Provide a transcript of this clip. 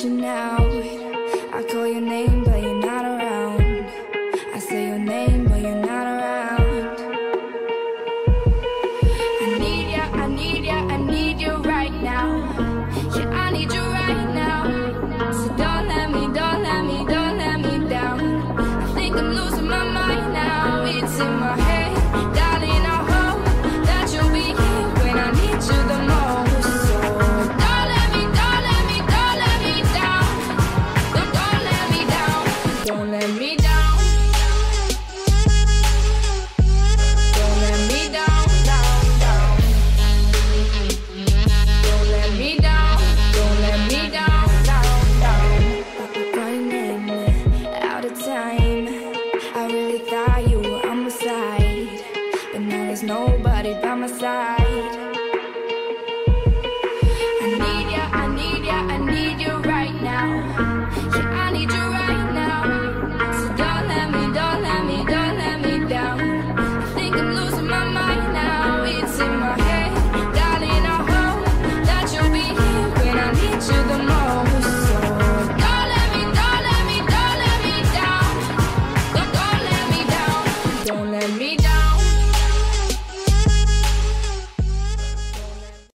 watching out I call your name but you're not around. I say your name but you're not around. I need ya, I need ya, I need you right now. Yeah, I need you right now. So don't let me, don't let me, don't let me down. I think I'm losing my mind now. It's in my head let me down. Don't let me down. Don't let me down. Don't let me down, down, down. Running out of time. I really thought you were on my side, but now there's nobody by my side.